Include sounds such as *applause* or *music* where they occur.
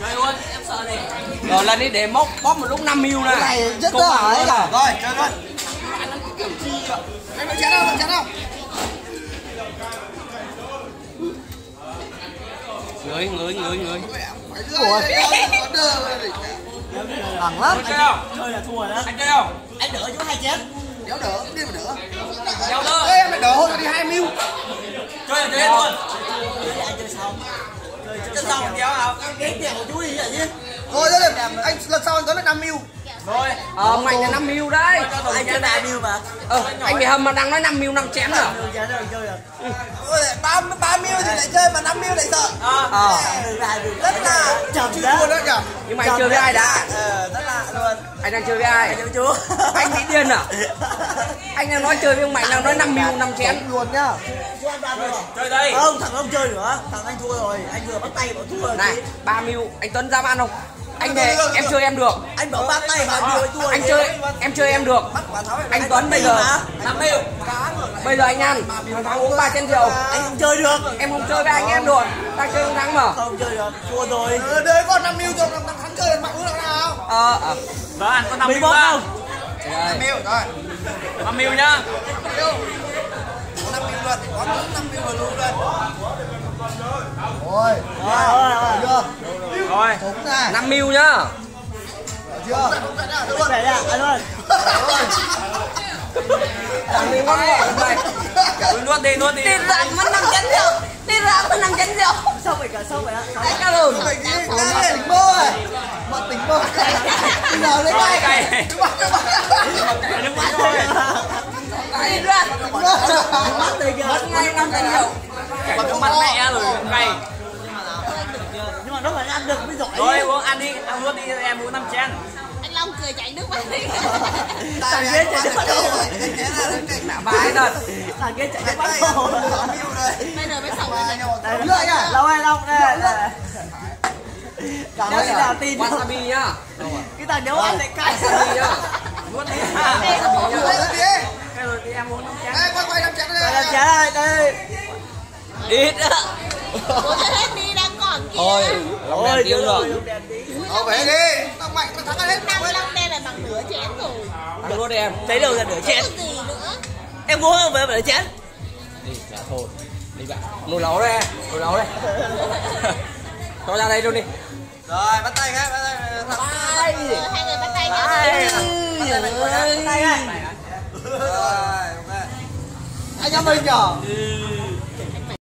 chơi luôn em sợ này. Rồi lên đi để móc bóp một lúc 5 mil nè. Này rất Công là bằng ấy luôn cả. rồi chơi luôn anh nói chén đâu chén đâu. Người người người người. Ủa? Thẳng lắm. Chơi không? Chơi là thua đó. Anh chơi không? Anh đỡ chú hai chén Đéo đỡ, đi mà đỡ. Thôi Ê em lại đỡ thôi đi hai mil. Chơi là chơi hết luôn anh xong lần sau mình kéo nào cái tiền của chú đi vậy chứ Thôi thôi anh lần sau anh tới là 5 mil rồi. Ờ mạnh là 5 mil đấy. Anh chơi ba mil mà. Ờ anh bị hầm mà đang nói 5 mil 5 chén à? Chơi rồi chơi được Ôi, ba ba mil thì lại chơi mà 5 mil lại sợ. Ờ. Ra được Rất là chậm luôn đó nhở nhưng mà anh chơi với ai đã? ờ rất lạ luôn. Anh đang chơi với ai? Anh chú. Anh bị điên à? Anh đang nói chơi với ông mạnh đang nói 5 mil 5 chén. Luôn nhá. Chơi đây. Không thằng không chơi nữa. Thằng anh thua rồi. Anh vừa bắt tay bảo thua rồi này 3 mil. Anh Tuấn dám ăn không anh này em chơi em được. Anh bảo bắt tay mà anh vừa thua anh chơi em chơi em được. Anh Tuấn bây giờ 5 mil bây giờ anh ăn. Thằng thắng uống 3 chén rượu. Anh không chơi được. Em không chơi với anh em được đang chơi không thắng mà. Không chơi được. Thua rồi. Ờ, đời con 5 mil rồi, thằng thắng chơi mạnh hơn thằng nào. Ờ ờ. Đó anh có 5 bị mil bóp không? 5 mil rồi. 5 mil nhá. 5 mil luôn, có 5 mil luôn luôn Rồi, rồi rồi rồi này, 5 mil nhá. Chưa? thằng ngon này nuốt đi, nuốt đi. tiền rằng mất 5 chén rượu. Tiền rằng mất 5 chén rượu. Xong rồi cả xong rồi á anh ca lùn Mày tỉnh mơ rồi Mà tỉnh mơ Bây giờ lấy tay? Nước mắt thôi. bắt tay kìa mất ngay 5 chén rượu. Nước mắt mẹ rồi, cay. Được mới giỏi Rồi uống ăn đi, ăn nuốt đi em uống 5 chén. anh Long cười chảy nước mắt đi. *laughs* Vì ghế chạy nước mắt ghế là tỉnh nạ vãi thật. Thằng kia chạy nước mắt tay hồ nó 5 mil rồi. Bây giờ mới Ba rồi. Lựa nhá lâu ơi long đây. Cảm ơn nào tin đâu. wasabi nhá. Cái thằng nếu ăn lại cay. Wasabi nhá. Nuốt đi. Đi Cái rồi thì em uống 5 chén. Ê, quay quay năm chén đây đây là chén đây đây ít á thôi lòng đèn tiêu rồi. Ờ về đi. Tao mạnh tao thắng hết năm long đen là bằng nửa chén rồi. Ăn luôn đi em thấy đâu ra nửa chén? Có gì nữa. Em uống không về nửa chén? Đi dạ thôi. Đi bạn. Nồi lẩu đây nồi lẩu đây. *laughs* Cho ra đây luôn đi. Rồi bắt tay cái bắt tay. Ờ, hai người bắt tay Ai. nhau tay. Đây Rồi ok. Anh em mình nhở